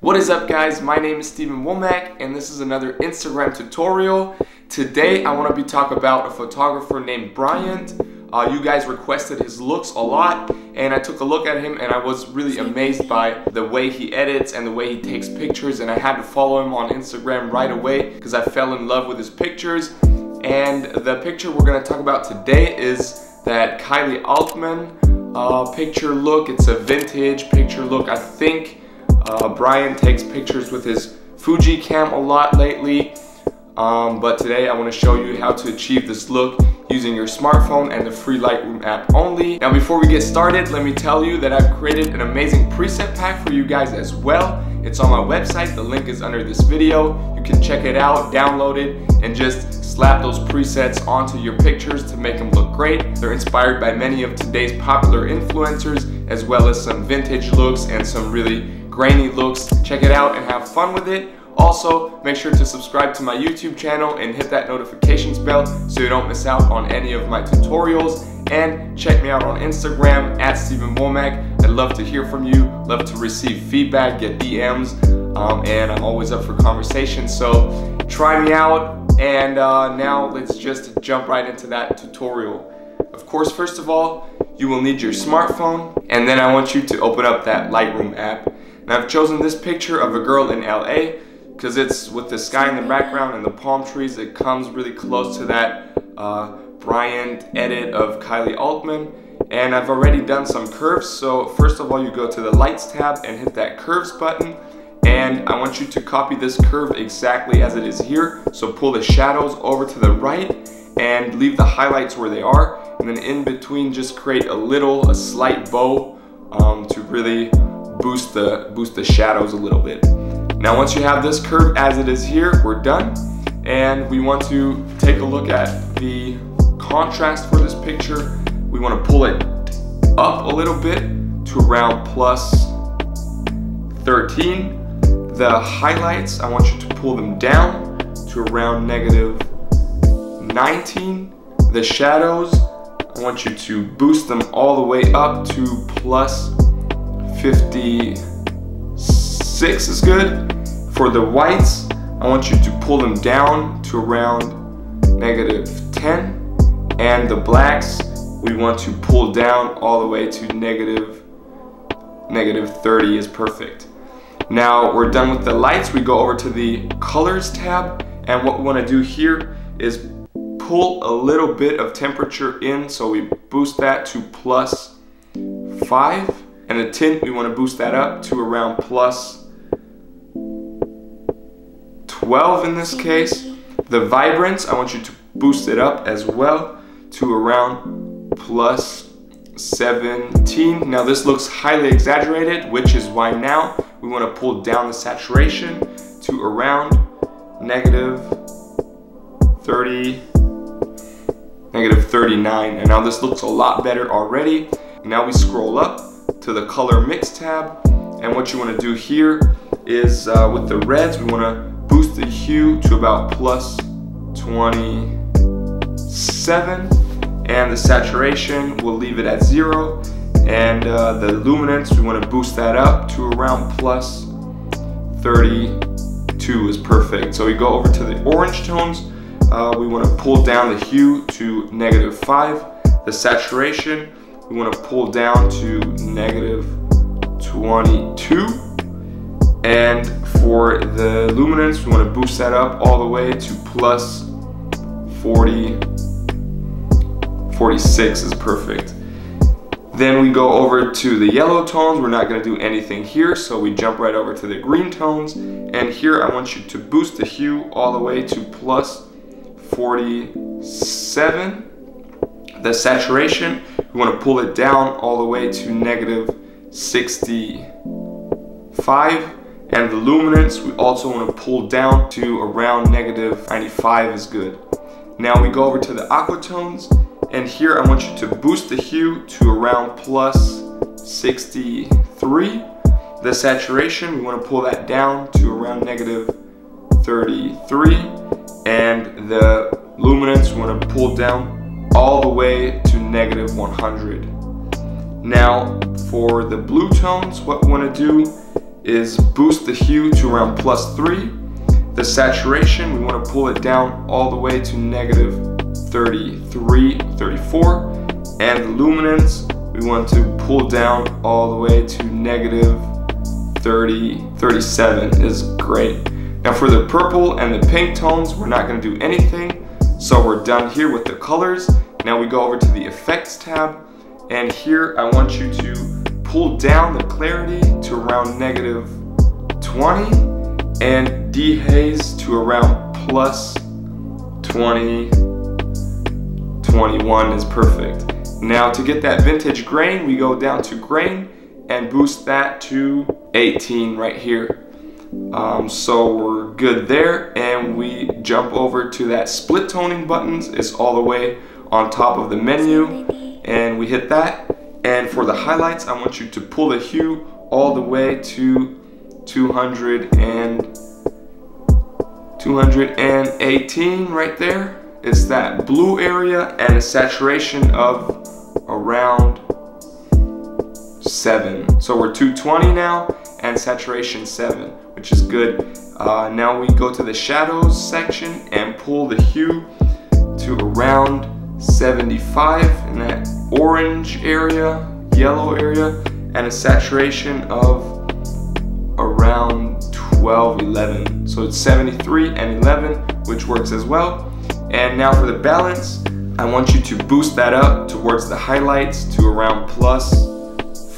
What is up guys, my name is Steven Wommack and this is another Instagram tutorial. Today I want to be talking about a photographer named Bryant. Uh, you guys requested his looks a lot and I took a look at him and I was really amazed by the way he edits and the way he takes pictures and I had to follow him on Instagram right away because I fell in love with his pictures. And the picture we're going to talk about today is that Kylie Altmann uh, picture look. It's a vintage picture look. I think uh, Bryant takes pictures with his Fuji cam a lot lately. Um, but today I want to show you how to achieve this look using your smartphone and the free Lightroom app only. Now before we get started, let me tell you that I've created an amazing preset pack for you guys as well. It's on my website, the link is under this video. You can check it out, download it, and just slap those presets onto your pictures to make them look great. They're inspired by many of today's popular influencers, as well as some vintage looks and some really grainy looks. Check it out and have fun with it. Also, make sure to subscribe to my YouTube channel and hit that notifications bell so you don't miss out on any of my tutorials. And check me out on Instagram at Steven Wommack. I'd love to hear from you, love to receive feedback, get DMs, um, and I'm always up for conversation. So try me out. And uh, now let's just jump right into that tutorial. Of course, first of all, you will need your smartphone, and then I want you to open up that Lightroom app. Now I've chosen this picture of a girl in LA because it's with the sky in the background and the palm trees, it comes really close to that uh, Bryant edit of Kylie Altmann. And I've already done some curves, so first of all you go to the lights tab and hit that curves button. And I want you to copy this curve exactly as it is here. So pull the shadows over to the right and leave the highlights where they are. And then in between just create a little, a slight bow um, to really boost the, boost the shadows a little bit. Now once you have this curve as it is here, we're done. And we want to take a look at the contrast for this picture. We want to pull it up a little bit to around plus 13. The highlights, I want you to pull them down to around negative 19. The shadows, I want you to boost them all the way up to plus 56 is good. For the whites, I want you to pull them down to around negative 10. And the blacks, we want to pull down all the way to negative, negative 30 is perfect. Now we're done with the lights, we go over to the colors tab. And what we wanna do here is pull a little bit of temperature in. So we boost that to plus five. And the tint, we wanna boost that up to around plus 12 in this case. The vibrance, I want you to boost it up as well to around plus 17. Now this looks highly exaggerated, which is why now we want to pull down the saturation to around negative 30, negative 39. And now this looks a lot better already. Now we scroll up to the color mix tab. And what you want to do here is uh, with the reds, we want to boost the hue to about plus 27 and the saturation we'll leave it at zero. And uh, the luminance we want to boost that up to around plus 32 is perfect. So we go over to the orange tones. Uh, we want to pull down the hue to negative 5 the saturation we want to pull down to negative 22 and for the luminance, we want to boost that up all the way to plus 40, 46 is perfect. Then we go over to the yellow tones. We're not going to do anything here, so we jump right over to the green tones. And here I want you to boost the hue all the way to plus 47. The saturation, we want to pull it down all the way to negative 65 and the luminance, we also want to pull down to around negative 95 is good. Now we go over to the aquatones, and here I want you to boost the hue to around plus 63. The saturation, we want to pull that down to around negative 33. And the luminance, we want to pull down all the way to negative 100. Now, for the blue tones, what we want to do is boost the hue to around plus three. The saturation, we want to pull it down all the way to negative 33, 34. And the luminance, we want to pull down all the way to negative 30, 37 is great. Now for the purple and the pink tones, we're not gonna do anything. So we're done here with the colors. Now we go over to the effects tab. And here I want you to pull down the clarity to around negative 20 and dehaze to around plus 20, 21 is perfect. Now to get that vintage grain, we go down to grain and boost that to 18 right here. Um, so we're good there and we jump over to that split toning buttons is all the way on top of the menu and we hit that. And for the highlights I want you to pull the hue all the way to 200 and 218 right there. It's that blue area and a saturation of around 7 so we're 220 now and saturation 7 which is good. Uh, now we go to the shadows section and pull the hue to around 75 in that orange area, yellow area, and a saturation of around 12, 11. So it's 73 and 11, which works as well. And now for the balance, I want you to boost that up towards the highlights to around plus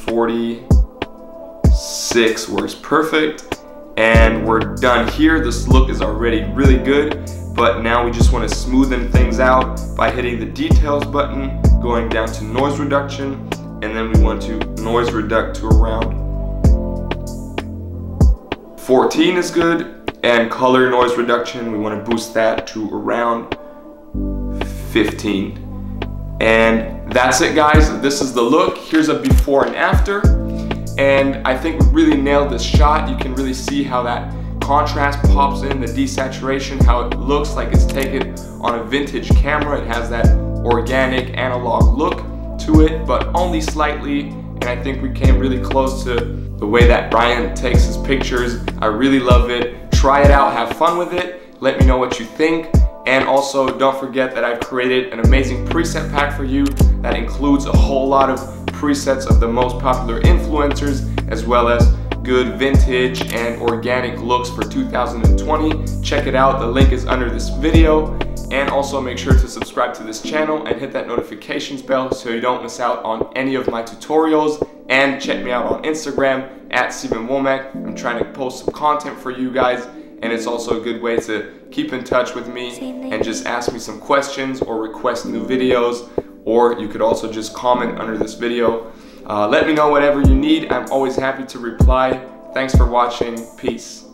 46 works perfect and we're done here. This look is already really good, but now we just want to smoothen things out by hitting the details button, going down to noise reduction, and then we want to noise reduct to around 14 is good, and color noise reduction, we want to boost that to around 15. And that's it guys, this is the look. Here's a before and after. And I think we really nailed this shot. You can really see how that contrast pops in, the desaturation, how it looks like it's taken on a vintage camera. It has that organic analog look to it, but only slightly. And I think we came really close to the way that Bryant takes his pictures. I really love it. Try it out, have fun with it. Let me know what you think. And also don't forget that I've created an amazing preset pack for you that includes a whole lot of presets of the most popular influencers as well as good vintage and organic looks for 2020. Check it out, the link is under this video. And also make sure to subscribe to this channel and hit that notifications bell so you don't miss out on any of my tutorials. And check me out on Instagram at Steven Wommack. I'm trying to post some content for you guys and it's also a good way to keep in touch with me and just ask me some questions or request new videos or you could also just comment under this video. Uh, let me know whatever you need. I'm always happy to reply. Thanks for watching. Peace.